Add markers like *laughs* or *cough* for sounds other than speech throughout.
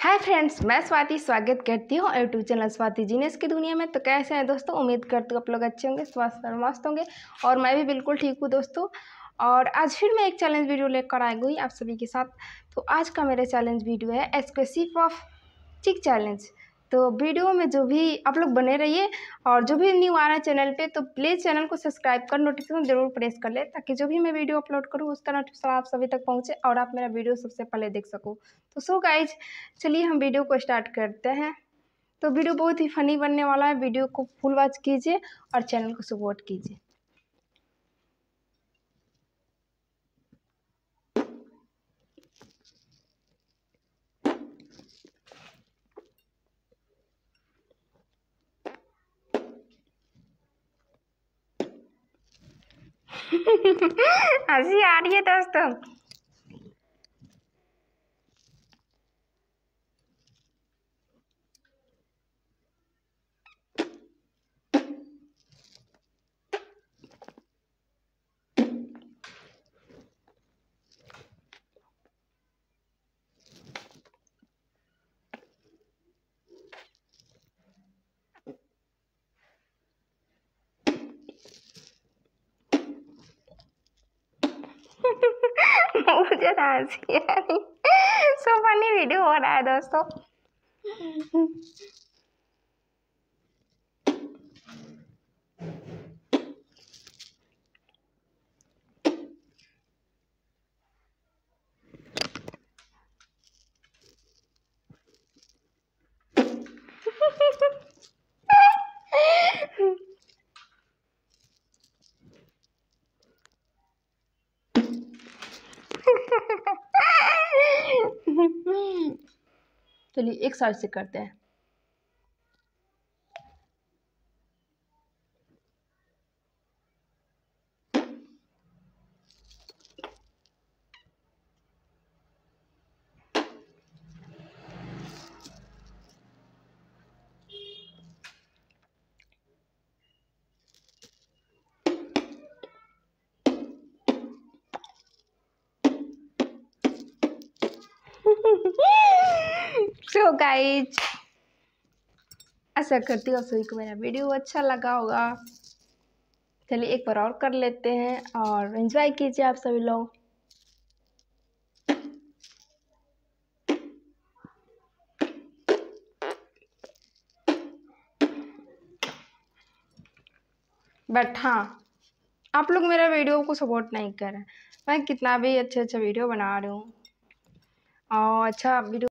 Hi friends मैं स्वाति स्वागत करती हूँ यूट्यूब चैनल स्वाति जीनेस की दुनिया में। तो कैसे हैं दोस्तों? उम्मीद करती हूँ आप लोग अच्छे होंगे, स्वस्थ और मस्त होंगे। और मैं भी बिल्कुल ठीक हूँ दोस्तों। और आज फिर मैं एक चैलेंज वीडियो लेकर आई गई आप सभी के साथ। तो आज का मेरा चैलेंज वीडियो है एक्सक्लूसिव ऑफ़ चिक चैलेंज तो वीडियो में जो भी आप लोग बने रहिए और जो भी न्यू आ रहा है चैनल पे तो प्लीज़ चैनल को सब्सक्राइब कर नोटिफिकेशन ज़रूर प्रेस कर ले, ताकि जो भी मैं वीडियो अपलोड करूँ, उसका नोटिफिकेशन आप सभी तक पहुँचे और आप मेरा वीडियो सबसे पहले देख सको। तो सो गाइज़ चलिए हम वीडियो को स्टार्ट करते हैं। तो वीडियो बहुत ही फनी बनने वाला है, वीडियो को फुल वॉच कीजिए और चैनल को सपोर्ट कीजिए। *laughs* हँसी आ रही है दोस्तों। मुझे हँसी आ रही सो फनी वीडियो हो रहा है दोस्तों। चलिए एक साइड से करते हैं। सो गाइज़ ऐसा करती हूँ सभी को मेरा वीडियो अच्छा लगा होगा। चलिए, एक बार और कर लेते हैं और एंजॉय कीजिए आप सभी लोग। बट हाँ आप लोग मेरा वीडियो को सपोर्ट नहीं कर रहे मैं कितना भी अच्छे अच्छे वीडियो बना रही हूँ। और अच्छा वीडियो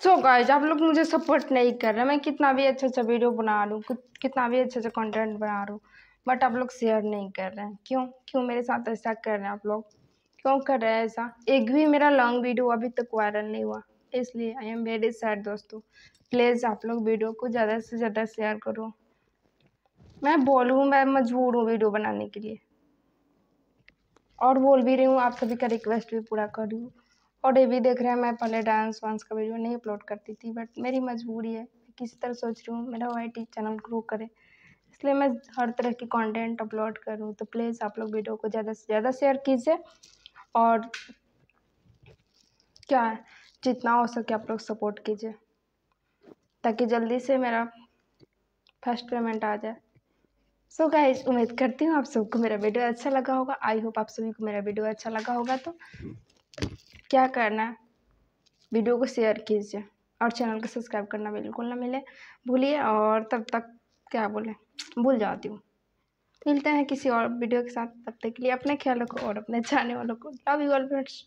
सो गाइज़ आप लोग मुझे सपोर्ट नहीं कर रहे। मैं कितना भी अच्छा अच्छा वीडियो बना रहा हूँ कितना भी अच्छा अच्छा कंटेंट बना रहा हूँ बट आप लोग शेयर नहीं कर रहे हैं। क्यों? क्यों मेरे साथ ऐसा कर रहे हैं आप लोग? क्यों कर रहे हैं ऐसा? एक भी मेरा लॉन्ग वीडियो अभी तक वायरल नहीं हुआ। इसलिए आई एम वेरी सैड दोस्तों। प्लीज़ आप लोग वीडियो को ज़्यादा से ज़्यादा शेयर करो। मैं बोलूँ, मैं मजबूर हूँ वीडियो बनाने के लिए। और बोल भी रही हूँ, आप सभी का रिक्वेस्ट भी पूरा कर। रही हूँ और ये भी देख रहे हैं, मैं पहले डांस वांस का वीडियो नहीं अपलोड करती थी बट मेरी मजबूरी है किसी तरह सोच रही हूँ, मेरा वाई टी चैनल ग्रो करे। इसलिए मैं हर तरह की कंटेंट अपलोड करूँ तो प्लीज़ आप लोग वीडियो को ज़्यादा से ज़्यादा शेयर कीजिए। और क्या है जितना हो सके आप लोग सपोर्ट कीजिए, ताकि जल्दी से मेरा फ़र्स्ट पेमेंट आ जाए। सो so गाइज़ उम्मीद करती हूँ आप सबको मेरा वीडियो अच्छा लगा होगा। आई होप आप सभी को मेरा वीडियो अच्छा लगा होगा तो क्या करना वीडियो को शेयर कीजिए और चैनल को सब्सक्राइब करना बिल्कुल ना मिले भूलिए और तब तक क्या बोले, भूल जाती हूँ। मिलते हैं किसी और वीडियो के साथ, तब तक के लिए अपने ख्याल रखो और अपने जाने वालों को। Love you all friends